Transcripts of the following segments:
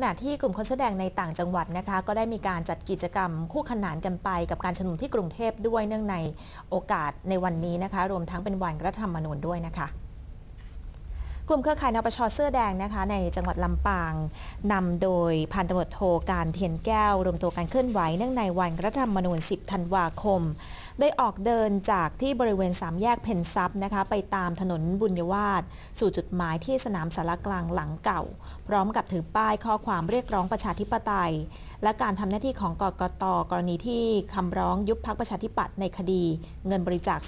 ขณะที่กลุ่มคนแสดงในต่างจังหวัดนะคะ ก็ได้มีการจัดกิจกรรมคู่ขนานกันไปกับการชุมนุมที่กรุงเทพด้วยเนื่องในโอกาสในวันนี้นะคะ รวมทั้งเป็นวันรัฐธรรมนูญด้วยนะคะ กลุ่มเครือข่ายนปชเสื้อแดงนะคะในจังหวัดลำปางนำโดยพันตำรวจโทการเทียนแก้ว รวมตัวการเคลื่อนไหวเนื่องในวันรัฐธรรมนูญ 10 ธันวาคม ได้ออกเดินจากที่บริเวณสามแยกเพนซับนะคะไปตามถนนบุญยวาสสู่จุดหมายที่สนามสารกลางหลังเก่า พร้อมกับถือป้ายข้อความเรียกร้องประชาธิปไตย และการทำหน้าที่ของกกตกรณีที่คำร้องยุบพักประชาธิปัตย์ในคดี เงินบริจาค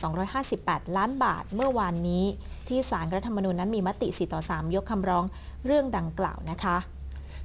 258 ล้านบาทเมื่อวานนี้ ที่ศาลรัฐธรรมนูญนั้นมีมติ 4 ต่อ 3 ยกคำร้องเรื่องดังกล่าวนะคะ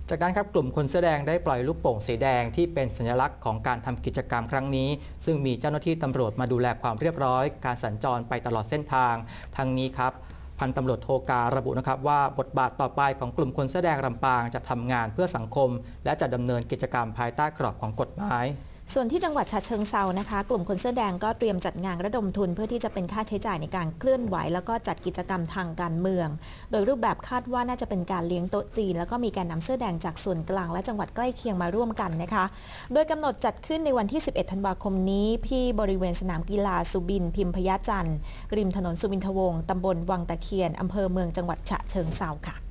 จากนั้นครับกลุ่มคนเสื้อแดงได้ปล่อยลูกโป่งสีแดงที่เป็นสัญลักษณ์ของการทำกิจกรรมครั้งนี้ ซึ่งมีเจ้าหน้าที่ตำรวจมาดูแลความเรียบร้อย การสัญจรไปตลอดเส้นทาง ทั้งนี้ครับพันตำรวจโทการระบุนะครับว่าบทบาทต่อไปของกลุ่มคนเสื้อแดงลำปางจะทำงานเพื่อสังคม และจะดำเนินกิจกรรมภายใต้กรอบของกฎหมาย ส่วนที่จังหวัดฉะเชิงเซานะคะ กลุ่มคนเสื้อแดงก็เตรียมจัดงานระดมทุน เพื่อที่จะเป็นค่าใช้จ่ายในการเคลื่อนไหว แล้วก็จัดกิจกรรมทางการเมือง โดยรูปแบบคาดว่าน่าจะเป็นการเลี้ยงโต๊ะจีน แล้วก็มีการนำเสื้อแดงจากส่วนกลางและจังหวัดใกล้เคียงมาร่วมกันนะคะ โดยกำหนดจัดขึ้นในวันที่ 11 ธันวาคมนี้ที่บริเวณสนามกีฬาสุบิน พิมพยาจันทร์ริมถนนสุวินทวงศ์ตำบลวังตะเคียนอำเภอเมืองจังหวัดฉะเชิงเซาค่ะ